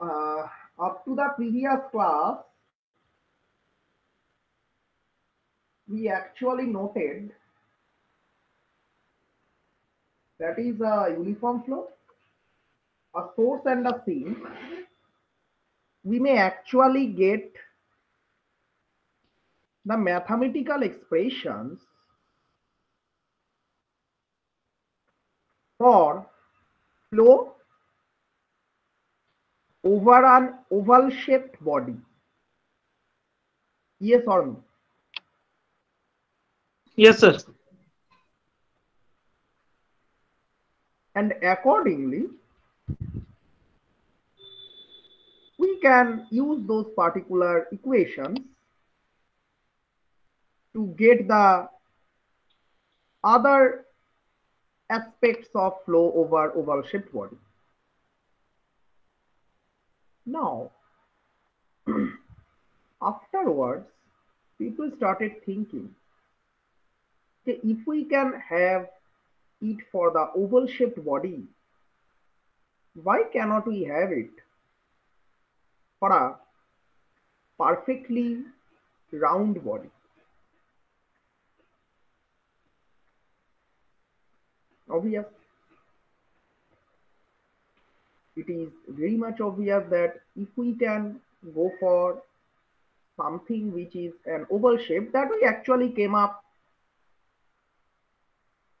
uh, up to the previous class, we actually noted that is a uniform flow, a source and a sink. We may actually get the mathematical expressions for flow over an oval shaped body. Yes or no? Yes, sir. And accordingly, we can use those particular equations to get the other aspects of flow over oval shaped body. Now, afterwards, people started thinking okay, if we can have it for the oval shaped body, why cannot we have it for a perfectly round body? Obvious. It is very much obvious that if we can go for something which is an oval shape that we actually came up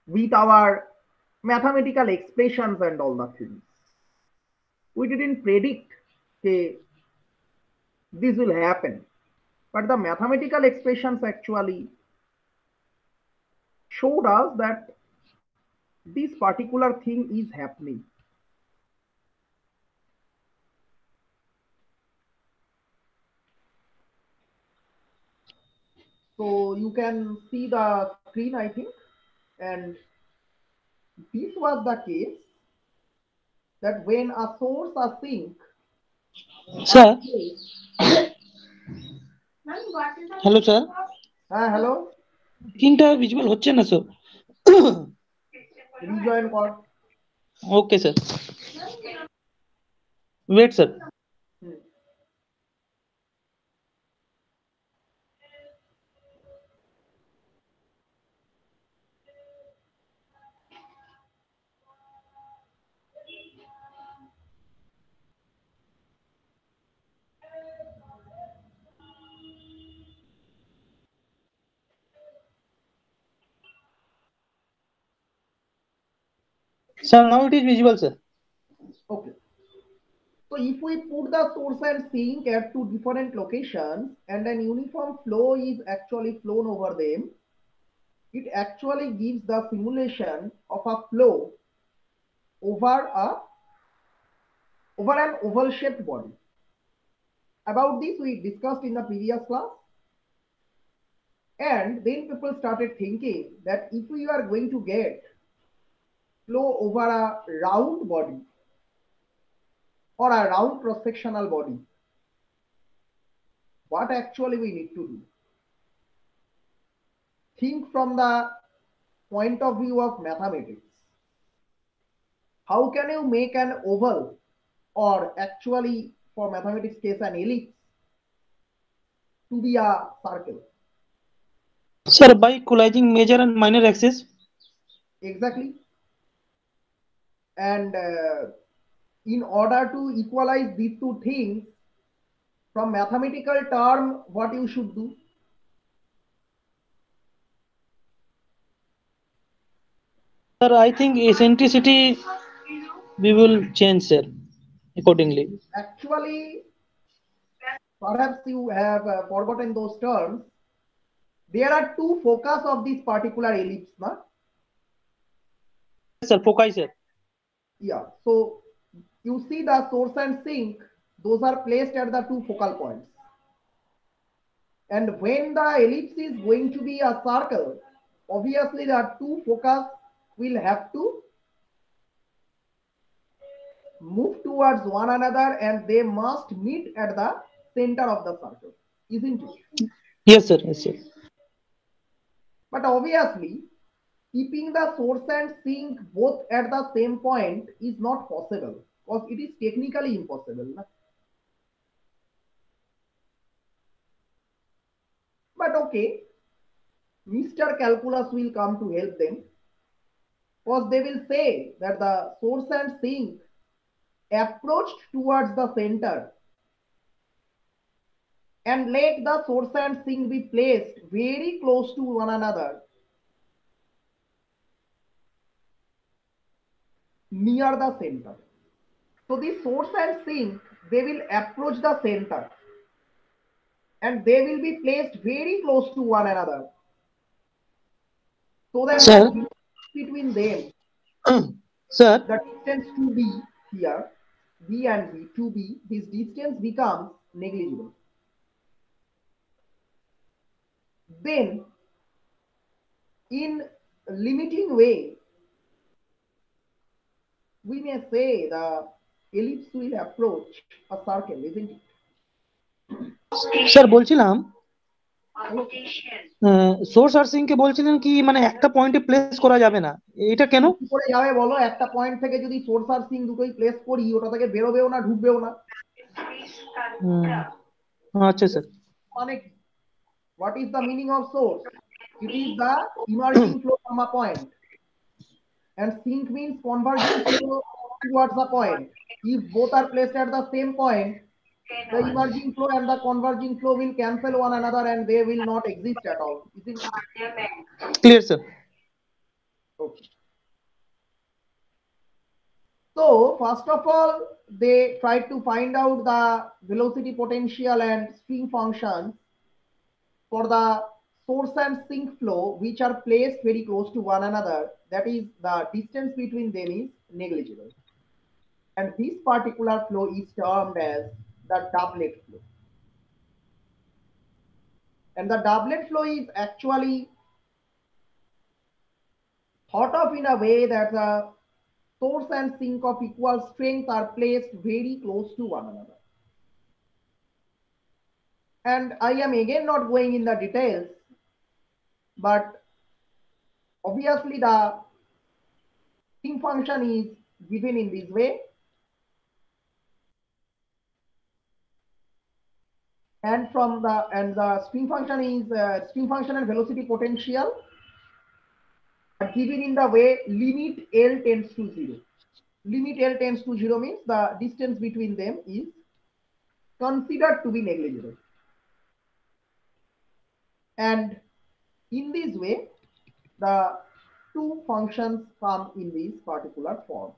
with our mathematical expressions and all the things. We didn't predict okay, this will happen, but the mathematical expressions actually showed us that this particular thing is happening. So you can see the screen, I think, and this was the case that when a source, a sink, Sir. Hello sir হ্যাঁ hello স্ক্রিনটা visual হচ্ছে না sir rejoin কর okay sir wait sir Sir, now it is visible, sir. Okay. So if we put the source and sink at two different locations and an uniform flow is actually flown over them, it actually gives the simulation of a flow over a over an oval shaped body. About this we discussed in the previous class. And then people started thinking that if you are going to get flow over a round body or a round cross-sectional body, what actually we need to do? Think from the point of view of mathematics. How can you make an oval or actually for mathematics case an ellipse to be a circle? Sir, by colliding major and minor axis? Exactly. And uh, in order to equalize these two things, from mathematical term, what you should do? Sir, I think eccentricity we will change, sir, accordingly. Actually, perhaps you have uh, forgotten those terms. There are two focus of this particular ellipse, na? Sir, focus, sir. Yeah. So you see the source and sink, those are placed at the two focal points. And when the ellipse is going to be a circle, obviously the two focus will have to move towards one another and they must meet at the center of the circle, isn't it? yes sir yes sir But obviously, keeping the source and sink both at the same point is not possible because it is technically impossible. But okay, Mr. Calculus will come to help them because they will say that the source and sink approached towards the center and let the source and sink be placed very close to one another near the center. So the source and sink, they will approach the center and they will be placed very close to one another. So that Sir? between them, uh, Sir, the distance to be here, B and B, to B, this distance becomes negligible. Then, in limiting way, we may say the ellipse will approach a circle, isn't it? Sir বলছিলাম source আর সিঙ্কে বলছিলেন কি মানে একটা পয়েন্টে place করা যাবে না এটা কেন কি করে যাবে বলো একটা পয়েন্ট থেকে যদি সোর্স আর সিং দুটোই প্লেস করি ওটা থেকে বেরোবেও না ঢুকবেও না হুম, আচ্ছা স্যার মানে কি what is the meaning of source it is the emerging flow from a point and sink means converging towards the point. If both are placed at the same point, the emerging flow and the converging flow will cancel one another and they will not exist at all. Is it clear, sir? Okay. So, first of all, they tried to find out the velocity potential and stream function for the source and sink flow, which are placed very close to one another that is, the distance between them is negligible. And this particular flow is termed as the doublet flow. And the doublet flow is actually thought of in a way that the source and sink of equal strength are placed very close to one another. And I am again not going in the details, but obviously the stream function is given in this way. And from the and the stream function is uh, stream function and velocity potential are given in the way limit L tends to zero. Limit L tends to zero means the distance between them is considered to be negligible. And in this way, the two functions come in this particular form.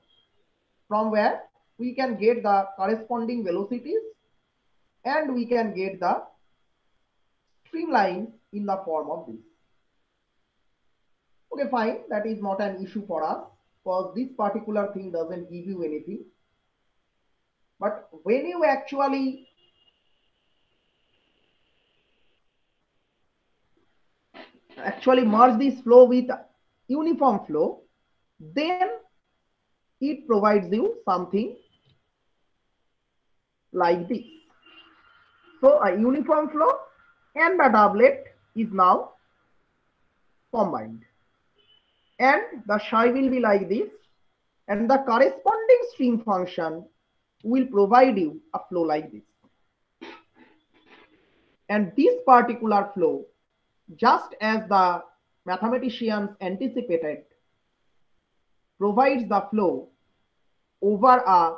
From where we can get the corresponding velocities and we can get the streamline in the form of this. Okay, fine. That is not an issue for us because this particular thing doesn't give you anything. But when you actually actually merge this flow with uniform flow, then it provides you something like this. So a uniform flow and a doublet is now combined. And the psi will be like this. And the corresponding stream function will provide you a flow like this. And this particular flow just as the mathematicians anticipated, provides the flow over a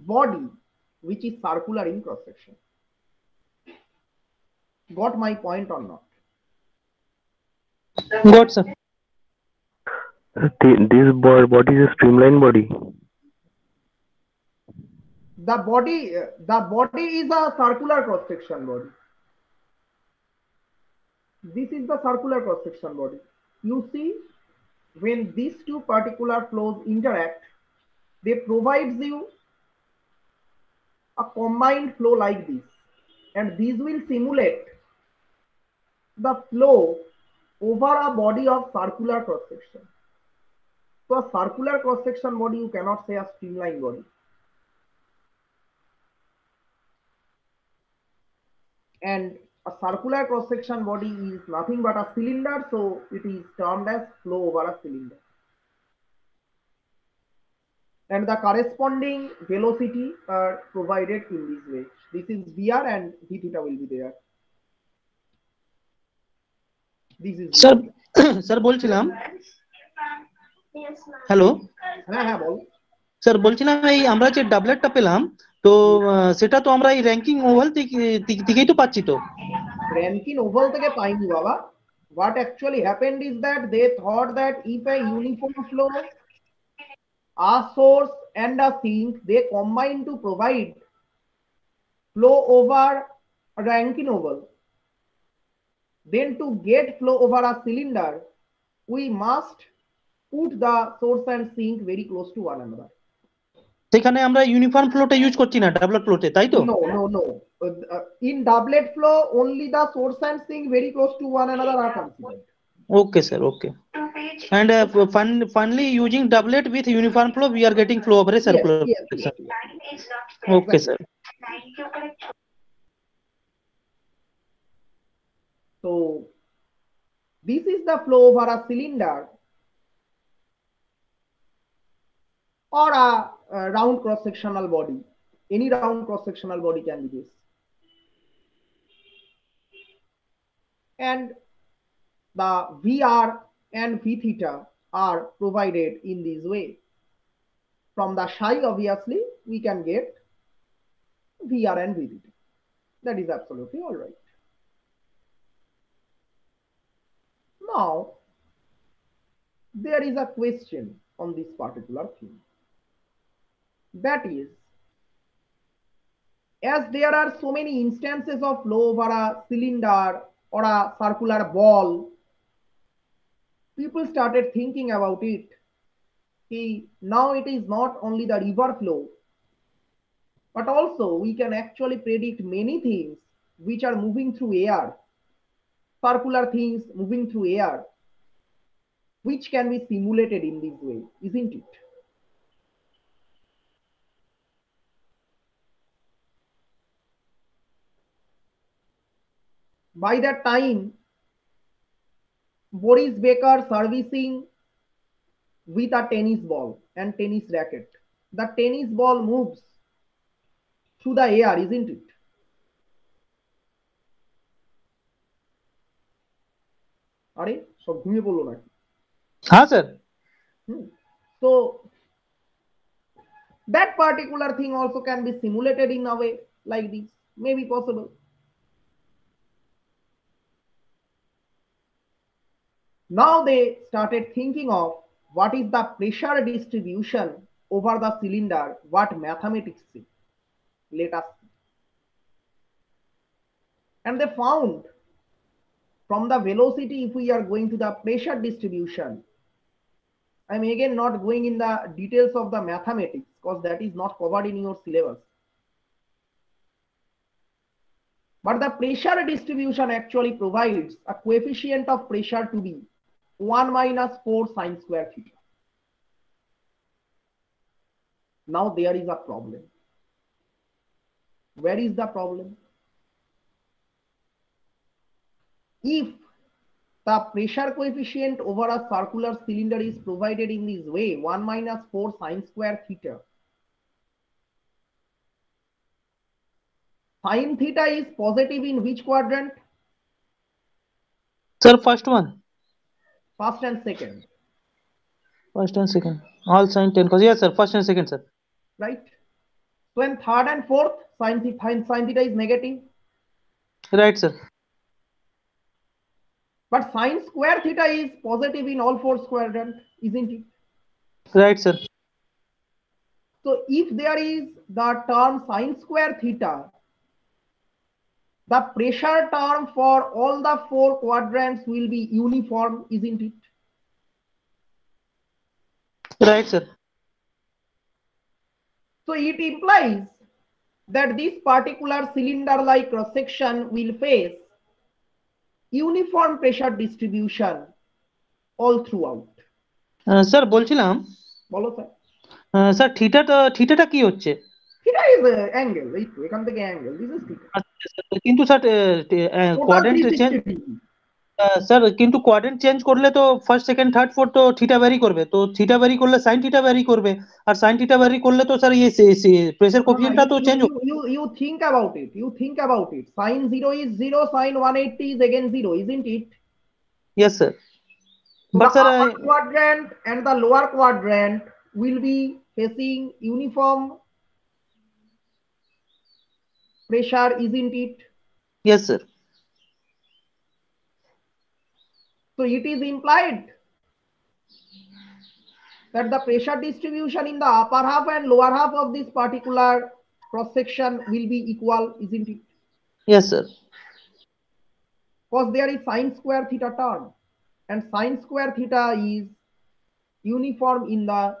body which is circular in cross section. Got my point or not? Got sir. This body is a streamlined body. The body, the body is a circular cross section body this is the circular cross section body. You see when these two particular flows interact they provides you a combined flow like this. And these will simulate the flow over a body of circular cross section so a circular cross section body you cannot say a streamlined body. And a circular cross section body is nothing but a cylinder so it is termed as flow over a cylinder and the corresponding velocity are provided in this way this is vr and v theta will be there This is sir sir বলছিলাম hello হ্যাঁ হ্যাঁ বল sir বলছিলাম এই আমরা যে ডাবলেটটা পেলাম তো আহ, সেটা তো আমরা এই র্যাঙ্কিং ওভাল থেকেই তো পাচ্ছি তো ranking oval থেকে পাইনি বাবা what actually happened is that they thought that if a uniform flow a source and a sink they combine to provide flow over a Rankine oval then to get flow over a cylinder we must put the source and sink very close to one another সেখানে আমরা uniform ফ্লোটা use করছি না ডাবলেট ফ্লোতে তাই তো No, no, no. Uh, uh, in doublet flow, only the source and sink very close to one another are considered. Okay sir okay and uh, fin- finally using doublet with uniform flow we are getting flow over a circular yes, yes, section. yes. okay sir So this is the flow over a cylinder or a, uh round cross-sectional body. Any round cross-sectional body can be this. And the VR and V theta are provided in this way. From the psi, obviously, we can get VR and V theta. That is absolutely all right. Now, there is a question on this particular thing. That is, as there are so many instances of flow over a cylinder or a circular ball, people started thinking about it. Ki now it is not only the river flow, but also we can actually predict many things which are moving through air circular things moving through air, which can be simulated in this way, isn't it? by the time Boris Becker servicing with a tennis ball and tennis racket, the tennis ball moves through the air, isn't it? আরে সব so that particular thing also can be simulated in a way like this. Maybe possible Now they started thinking of what is the pressure distribution over the cylinder, what mathematics say. Let us see. And they found from the velocity, if we are going to the pressure distribution, I'm again not going in the details of the mathematics because that is not covered in your syllabus. But the pressure distribution actually provides a coefficient of pressure to be 1 minus 4 sine square theta. Now there is a problem. Where is the problem? If the pressure coefficient over a circular cylinder is provided in this way 1 minus 4 sine square theta sine theta is positive in which quadrant sir first one first and second. First and second. All sign 10 cos yes sir first and second sir. Right. So in third and fourth sine theta, sine theta is negative. Right sir. But sine square theta is positive in all four quadrant isn't it? Right sir. So if there is the term sine square theta the pressure term for all the four quadrants will be uniform, isn't it? right sir So it implies that this particular cylinder-like cross-section will face uniform pressure distribution all throughout. Sir বলছিলাম বলো sir sir থিটাটা থিটাটা কি হচ্ছে theta is angle এই তো এখান থেকে angle this is theta আচ্ছা, sir, কিন্তু স্যার কোয়াড্রেন্ট চেঞ্জ স্যার কিন্তু কোয়াড্রেন্ট চেঞ্জ করলে তো ফার্স্ট সেকেন্ড থার্ড ফোর্থ তো থিটা ভ্যারি করবে তো থিটা ভ্যারি করলে সাইন থিটা ভ্যারি করবে আর সাইন থিটা ভ্যারি করলে তো স্যার ইয়ে প্রেসার কোফিসিয়েন্টটা তো change you, you, you think about it. You think about it. Sine 0 is 0, sine 180 is again 0, isn't it? Yes, sir. So But the sir, upper I- quadrant and the lower quadrant will be facing uniform pressure, isn't it? yes, sir. So it is implied that the pressure distribution in the upper half and lower half of this particular cross section will be equal, isn't it? Yes, sir. Because there is sine square theta term and sine square theta is uniform in the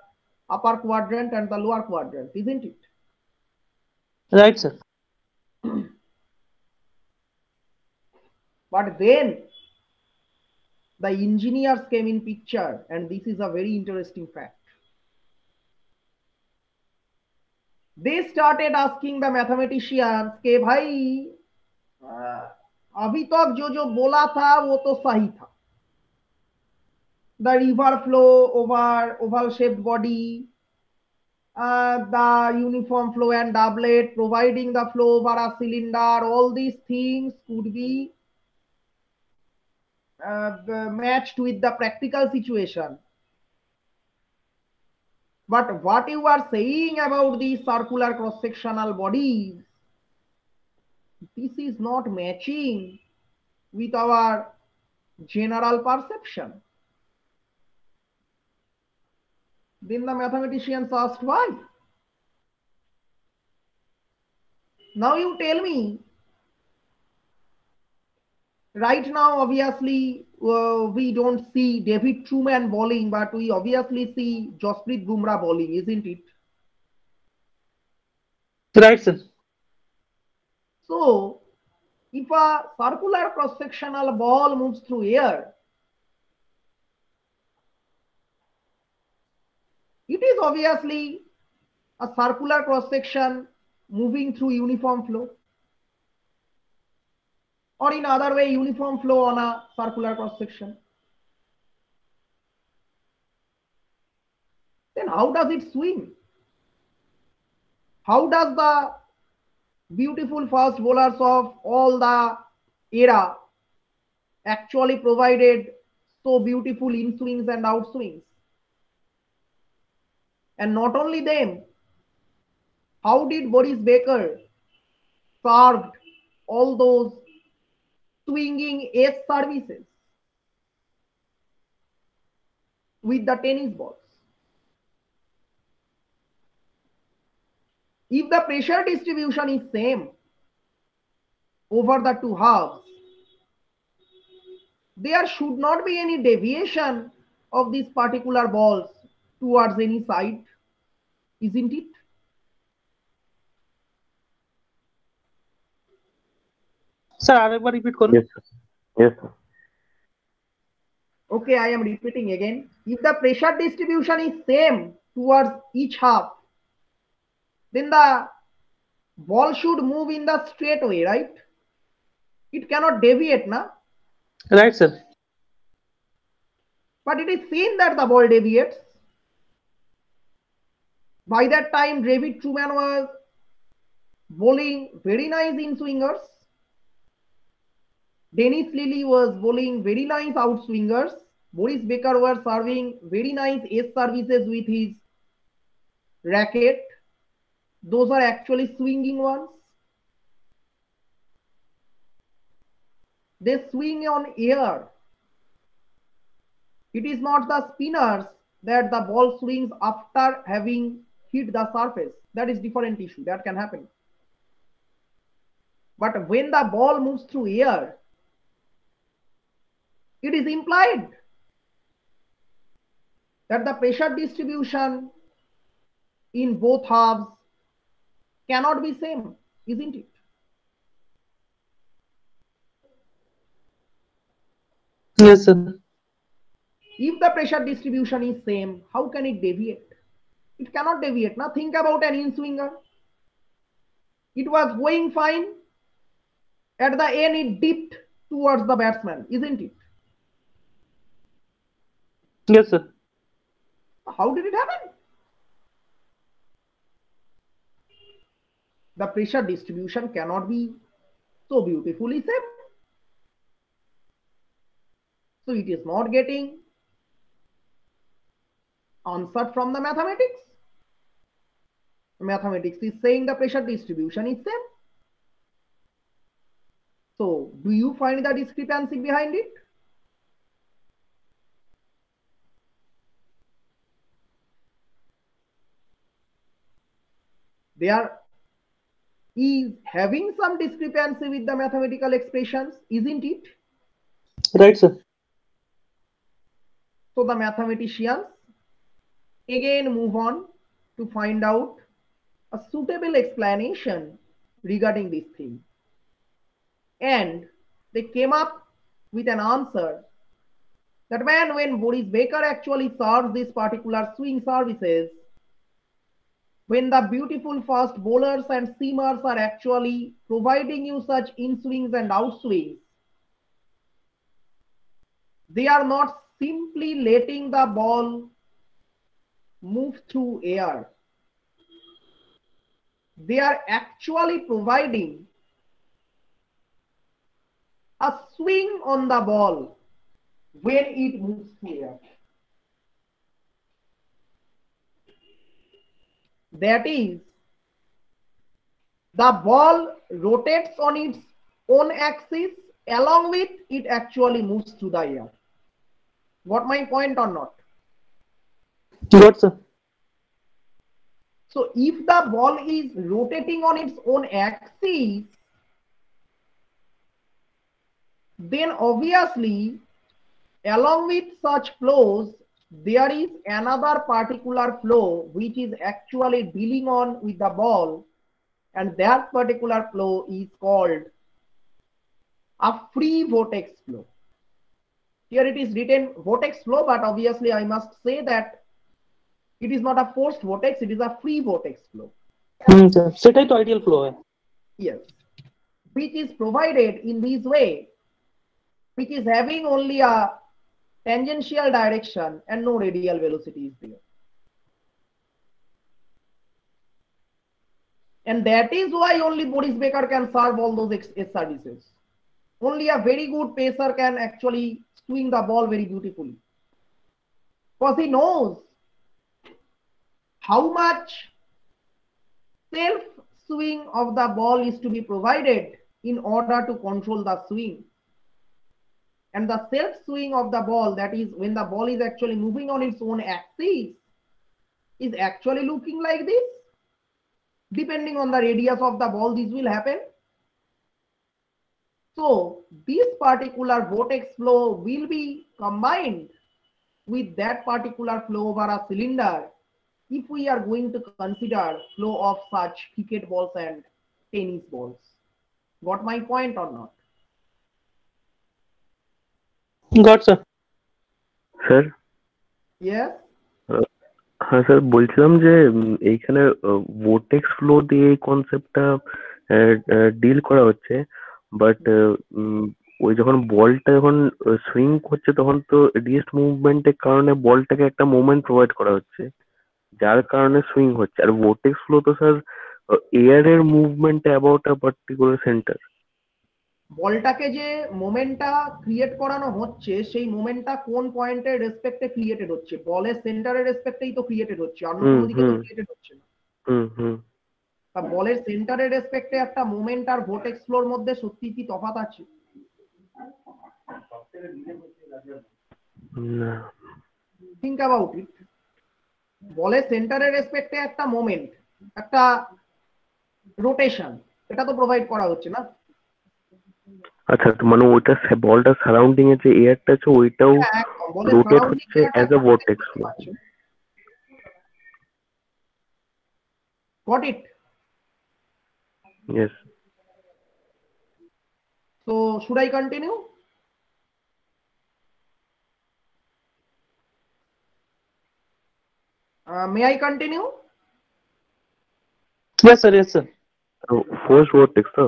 upper quadrant and the lower quadrant, isn't it? Right, sir. But then the engineers came in picture, and this is a very interesting fact. They started asking the mathematicians कि भाई अ, अभी तक जो जो बोला था वो तो सही था the river flow over oval shaped body uh, the uniform flow and doublet providing the flow over a cylinder all these things could be uh, the- uh, matched with the practical situation. But what you are saying about these circular cross sectional bodies, this is not matching with our general perception. Then the mathematicians asked why. Now you tell me right now obviously uh, we don't see david trueman bowling but we obviously see jasprit bumrah bowling isn't it Right, sir. so if a circular cross sectional ball moves through air it is obviously a circular cross section moving through uniform flow or in other way uniform flow on a circular cross section. Then how does it swing how does the beautiful fast bowlers of all the era actually provided so beautiful in swings and out swings and not only them how did boris becker served all those swinging ace services with the tennis balls. If the pressure distribution is same over the two halves, there should not be any deviation of these particular balls towards any side, isn't it? Sir are एक बार repeat करो yes yes okay I am repeating again if the pressure distribution is same towards each half then the ball should move in the straight way right it can not deviate ना right sir but it is seen that the ball deviates By that time, David Truman was bowling very nice in swingers. Dennis Lillee was bowling very nice out swingers. Boris Becker was serving very nice ace services with his racket. Those are actually swinging ones. They swing on air. It is not the spinners that the ball swings after having hit the surface. That is different issue. That can happen. But when the ball moves through air, it is implied that the pressure distribution in both halves cannot be same, isn't it? Yes, sir. If the pressure distribution is same, how can it deviate? It cannot deviate. Now think about an in-swinger. It was going fine. At the end, it dipped towards the batsman, isn't it? Yes, sir. How did it happen? The pressure distribution cannot be so beautifully same. So it is not getting answered from the mathematics. Mathematics is saying the pressure distribution is same. So do you find the discrepancy behind it? There is having some discrepancy with the mathematical expressions, isn't it? Right, sir. So the mathematicians again move on to find out a suitable explanation regarding this thing. And they came up with an answer that when, when Boris Becker actually serves this particular swing services, when the beautiful fast bowlers and seamers are actually providing you such in swings and out swings, they are not simply letting the ball move through air. They are actually providing a swing on the ball when it moves through air. That is, the ball rotates on its own axis along with it actually moves through the air. Got my point or not? Got, sir. So if the ball is rotating on its own axis, then obviously along with such flows, there is another particular flow which is actually dealing on with the ball and that particular flow is called a free vortex flow. Here it is written vortex flow, but obviously I must say that it is not a forced vortex, it is a free vortex flow. Hmm sir সেটাই তো ideal flow হয় Yes. Which is provided in this way, which is having only a tangential direction and no radial velocity is there. And that is why only Boris Becker can serve all those services. Only a very good pacer can actually swing the ball very beautifully. Because he knows how much self swing of the ball is to be provided in order to control the swing. And the self swing of the ball, that is when the ball is actually moving on its own axis, is actually looking like this. Depending on the radius of the ball, this will happen. So this particular vortex flow will be combined with that particular flow over a cylinder if we are going to consider flow of such cricket balls and tennis balls. Got my point or not? Got sir. Sir? Yes. হ্যাঁ sir বলছিলাম যে এইখানে vortex flow দিয়ে এই কনসেপ্টটা deal করা হচ্ছে but ওই যখন বলটা যখন সুইং করছে তখন তো রিস্ট মুভমেন্টের কারণে বলটাকে একটা মুভমেন্ট প্রোভাইড করা হচ্ছে যার কারণে সুইং হচ্ছে। আর ভোটেক্স ফ্লো তো sir এয়ারের movement about a particular center বলটাকে যে মোমেন্টটা ক্রিয়েট করানো হচ্ছে সেই মোমেন্টটা কোন পয়েন্টের রেসপেক্টে ক্রিয়েটেড হচ্ছে? বলের সেন্টারের রেসপেক্টেই তো ক্রিয়েটেড হচ্ছে অন্য কোনো দিকে তো ক্রিয়েটেড হচ্ছে না। হুম হুম। তা বলের সেন্টারের রেসপেক্টে একটা মোমেন্ট আর ভোটেক্স ফ্লোর মধ্যে সত্যি কি তফাৎ আছে? না। থিঙ্ক অ্যাবাউট ইট বলের সেন্টারের রেসপেক্টে একটা মোমেন্ট একটা রোটেশন এটা তো প্রোভাইড করা হচ্ছে না। আচ্ছা তো মানে ওইটা বলটা সারাউন্ডিং এ যে এয়ারটা আছে ওইটাও হ্যাঁ, একদম। বলের rotate surrounding হচ্ছে area টা as a একটা vortex দেখতে flow. পাচ্ছ। Got it? Yes So should I continue? Uh, may I continue? Yes sir yes sir তো ফোর্স ভোর্টেক্স তো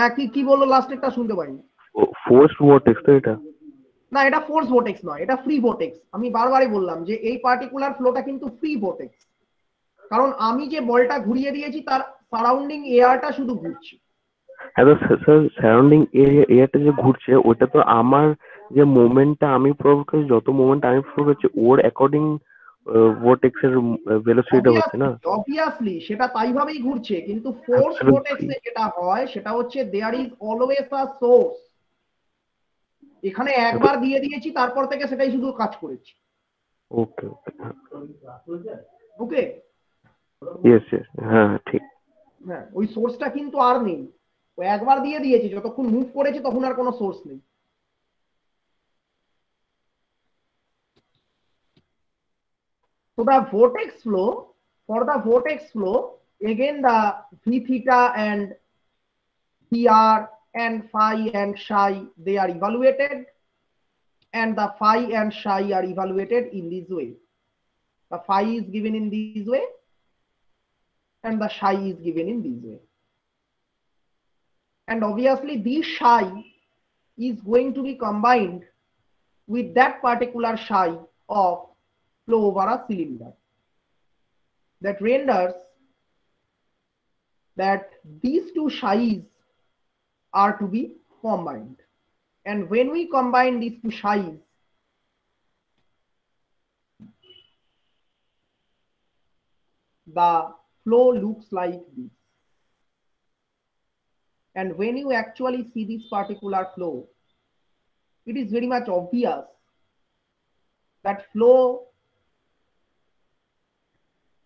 হ্যাঁ কি কি বলল লাস্টেরটা শুনতে পাইনি। ফোর্স ভোর্টেক্স তো এটা? না এটা ফোর্স নয় এটা ফ্রি আমি বারবারই বললাম যে এই পার্টিকুলার ফ্লোটা কিন্তু ফ্রি কারণ আমি যে বলটা ঘুরিয়ে দিয়েছি তার সারাউন্ডিং এয়ারটা শুধু ঘুরছে। হ্যাঁ স্যার সারাউন্ডিং এরিয়া এরিয়াটা যে ঘুরছে ওটা তো আমার যে মোমেন্টটা আমি প্রয়োগ করছি যত মোমেন্ট আমি প্রয়োগ করছি ওর অ্যাকর্ডিং ভোটেক্স এর ভেলোসিটিটা হচ্ছে না? অবভিয়াসলি সেটা তাই ভাবেই ঘুরছে কিন্তু ফোর্স যেটা হয় সেটা হচ্ছে there is always a source এখানে একবার দিয়ে দিয়েছি তারপর থেকে সেটাই শুধু কাজ করেছি। ওকে ওকে ওকে ইয়েস ইয়েস হ্যাঁ ঠিক। হ্যাঁ ওই সোর্সটা কিন্তু আর নেই। ও একবার দিয়ে দিয়েছে যতক্ষণ মুভ করেছে তখন আর কোনো সোর্স নেই। So the vortex flow, for the vortex flow, again the v theta and pr and phi and psi, they are evaluated and the phi and psi are evaluated in this way. The phi is given in this way and the psi is given in this way. And obviously this psi is going to be combined with that particular psi of flow over a cylinder. That renders that these two psi's are to be combined. And when we combine these two psi's, the flow looks like this. And when you actually see this particular flow, it is very much obvious that flow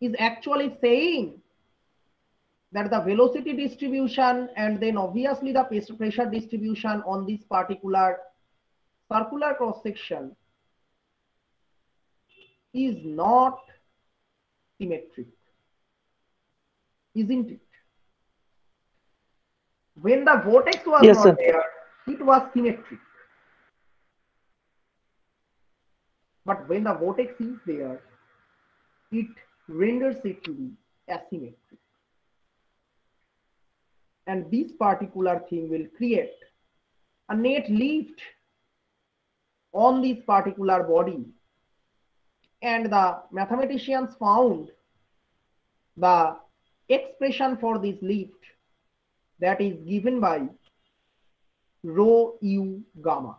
is actually saying that the velocity distribution and then obviously the pressure distribution on this particular circular cross section is not symmetric, isn't it? When the vortex was Yes, not sir. there, it was symmetric. But when the vortex is there, it renders it to be asymmetric. And this particular thing will create a net lift on this particular body. And the mathematicians found the expression for this lift that is given by rho u gamma.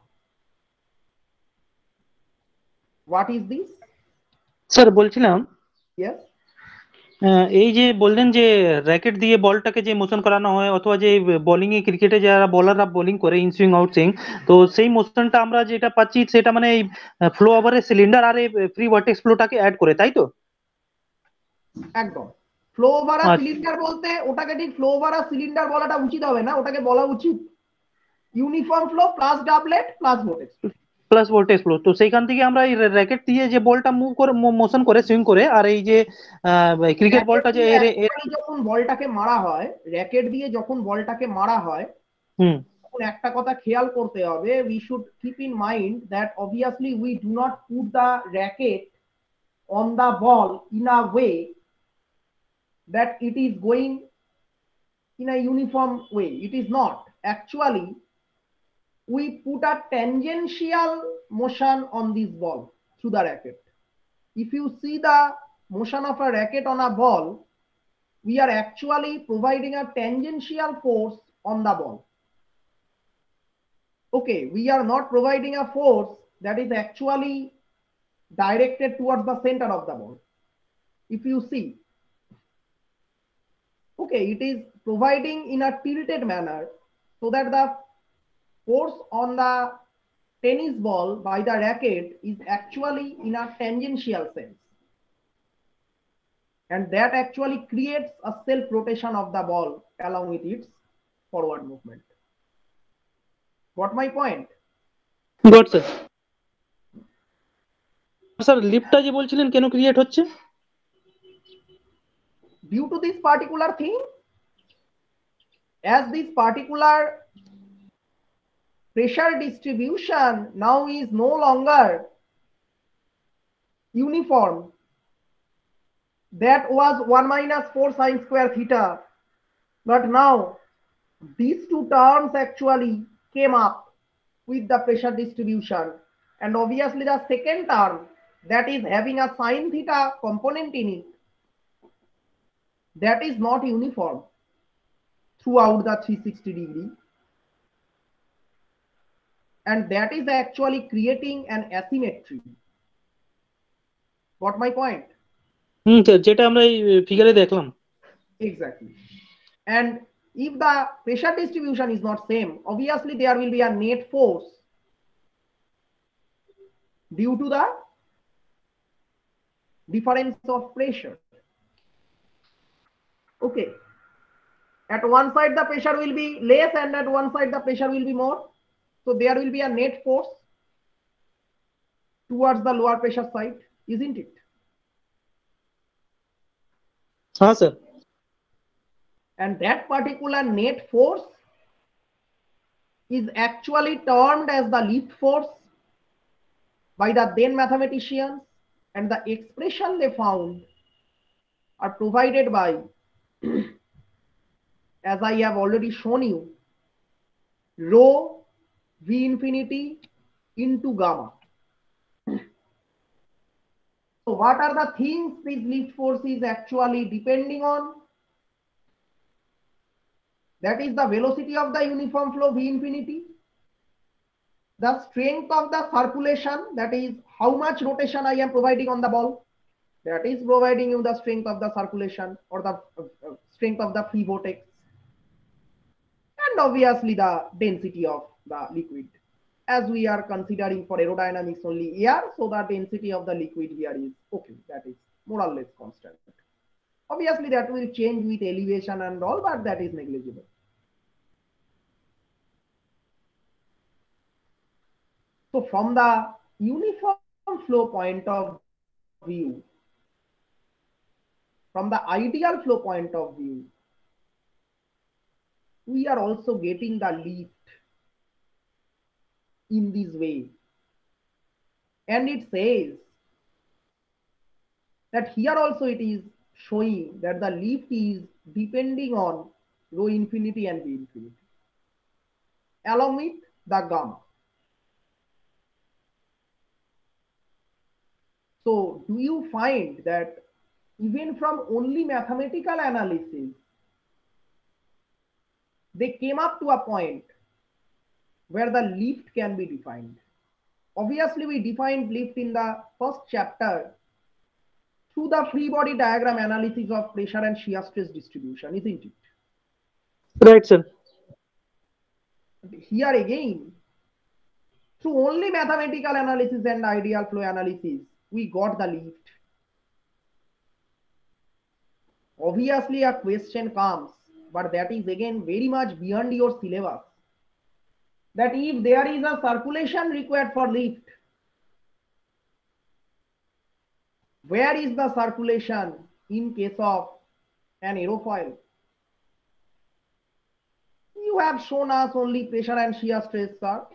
What is this? Sir বলছিলাম Yes. আহ, এই যে বললেন যে racket দিয়ে বলটাকে যে motion করানো হয় অথবা যে বোলিং এ ক্রিকেটে যারা বোলাররা বোলিং করে ইন সুইং আউট সুইং তো সেই মোশনটা আমরা যেটা পাচ্ছি সেটা মানে এই ফ্লো ওভারের সিলিন্ডার আর এই ফ্রি ভার্টেক্স ফ্লোটাকে অ্যাড করে তাই তো? একদম। ফ্লো ওভার আর সিলিন্ডার বলতে ওটাকে ঠিক ফ্লো ওভার আর সিলিন্ডার বলাটা উচিত হবে না ওটাকে বলা উচিত। Uniform flow plus doublet plus vortex plus voltage flow তো সেইখান থেকে আমরা এই র্যাকেট দিয়ে যে বলটা মুভ করে মোশন করে সুইং করে আর এই যে ক্রিকেট বলটা যে যখন বলটাকে মারা হয় র্যাকেট দিয়ে যখন বলটাকে মারা হয় হুম। তখন একটা কথা খেয়াল করতে হবে we should keep in mind that obviously we do not put the racket on the ball in a way that it is going in a uniform way it is not Actually, we put a tangential motion on this ball through the racket. If you see the motion of a racket on a ball, we are actually providing a tangential force on the ball. Okay, we are not providing a force that is actually directed towards the center of the ball. If you see, okay, it is providing in a tilted manner so that the force on the tennis ball by the racket is actually in a tangential sense. And that actually creates a self rotation of the ball along with its forward movement. Got my point? God sir sir লিফটটা যে বলছিলেন কেন create হচ্ছে due to this particular thing, as this particular pressure distribution now is no longer uniform, that was 1 minus 4 sine square theta, but now these two terms actually came up with the pressure distribution and obviously the second term that is having a sine theta component in it that is not uniform. throughout the 360 degree And that is actually creating an asymmetry. Got my point? Hmm sir যেটা আমরা এই ফিগারে দেখলাম Exactly. And if the pressure distribution is not same, obviously there will be a net force due to the difference of pressure. Okay. At one side the pressure will be less and at one side the pressure will be more. So there will be a net force towards the lower pressure side, isn't it? Ah, sir. And that particular net force is actually termed as the lift force by the then mathematicians and the expression they found are provided by, as I have already shown you, rho v infinity into gamma. So what are the things this lift force is actually depending on? That is the velocity of the uniform flow V infinity, the strength of the circulation, that is how much rotation I am providing on the ball, that is providing you the strength of the circulation or the uh, uh, strength of the free vortex, and obviously the density of the liquid. As we are considering for aerodynamics only air, so the density of the liquid here is okay, that is more or less constant. Obviously, that will change with elevation and all, but that is negligible. So from the uniform flow point of view, from the ideal flow point of view, we are also getting the lift in this way. And it says that here also it is showing that the lift is depending on rho infinity and v infinity along with the gamma. So do you find that even from only mathematical analysis, they came up to a point where the lift can be defined. Obviously, we defined lift in the first chapter through the free body diagram analysis of pressure and shear stress distribution, isn't it? Right, sir. Here again, through only mathematical analysis and ideal flow analysis, we got the lift. Obviously, a question comes, but that is again very much beyond your syllabus. That if there is a circulation required for lift, where is the circulation in case of an aerofoil? You have shown us only pressure and shear stress, sir.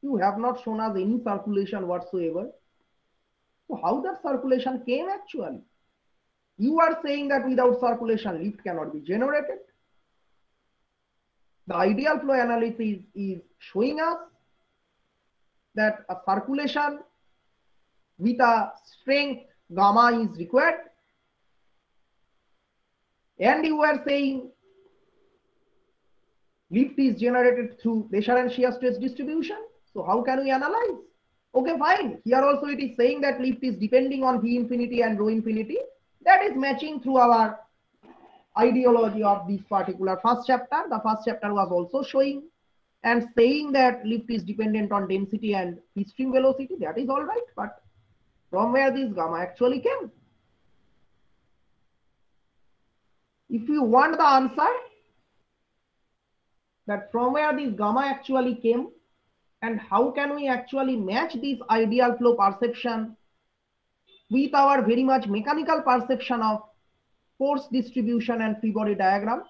You have not shown us any circulation whatsoever. So how that circulation came actually? You are saying that without circulation, lift cannot be generated. The ideal flow analysis is showing us that a circulation with a strength gamma is required. And you are saying lift is generated through pressure and shear stress distribution. So how can we analyze? Okay, fine. Here also it is saying that lift is depending on V infinity and rho infinity. That is matching through our ideology of this particular first chapter. The first chapter was also showing and saying that lift is dependent on density and stream velocity. That is all right. But from where this gamma actually came? If you want the answer, that from where this gamma actually came and how can we actually match this ideal flow perception with our very much mechanical perception of force distribution and free body diagram,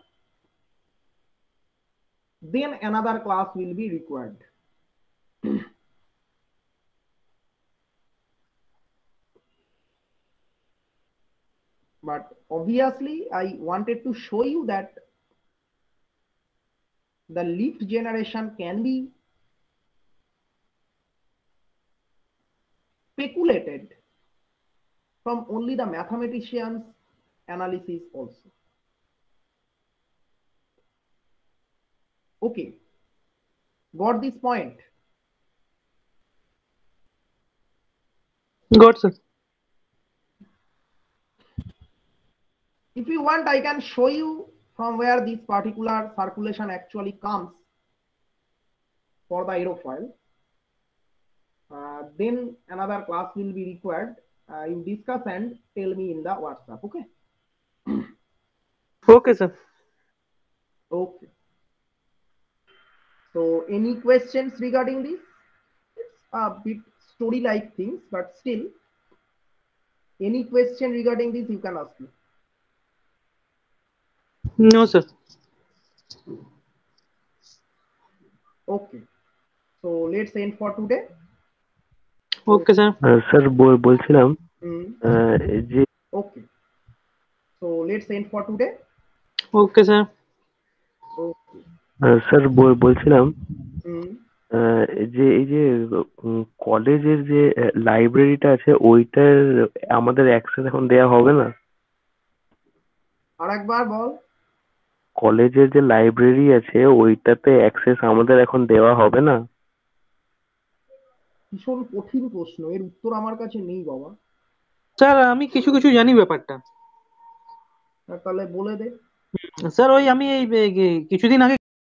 then another class will be required. but obviously I wanted to show you that the lift generation can be speculated from only the mathematicians analysis also. Okay. Got this point? Got sir. If you want, I can show you from where this particular circulation actually comes for the aerofoil. Uh, then another class will be required. Uh, you discuss and tell me in the WhatsApp. Okay. Okay, sir. Okay. So any questions regarding this? It's a bit story-like things, but still, any question regarding this you can ask me. No, sir. Okay. So let's end for today. Okay, sir. Sir বলছিলাম Mm, আহ, যে okay. So let's end for today. Okay, sir. Sir বলছিলাম যে এই যে কলেজের যে লাইব্রেরিটা আছে ওইটার আমাদের অ্যাক্সেস এখন দেয়া হবে না? আর একবার বল। কলেজের যে লাইব্রেরি আছে ওইটাতে অ্যাক্সেস আমাদের এখন দেওয়া হবে না? ভীষণ কঠিন প্রশ্ন এর উত্তর আমার কাছে নেই বাবা। স্যার আমি কিছু কিছু জানি ব্যাপারটা। তাহলে বলে দে। স্যার ওই আমি এই কিছুদিন আগে